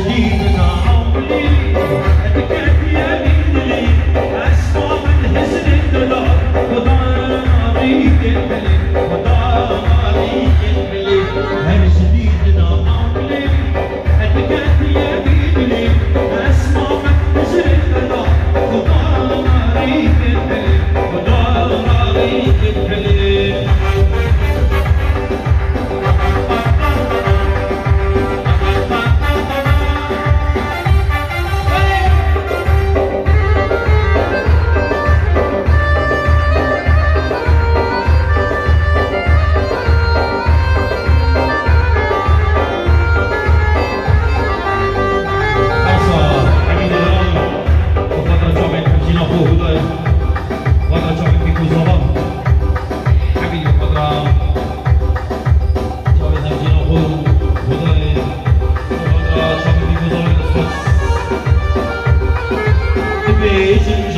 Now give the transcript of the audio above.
Angelina, Angelina. igreja.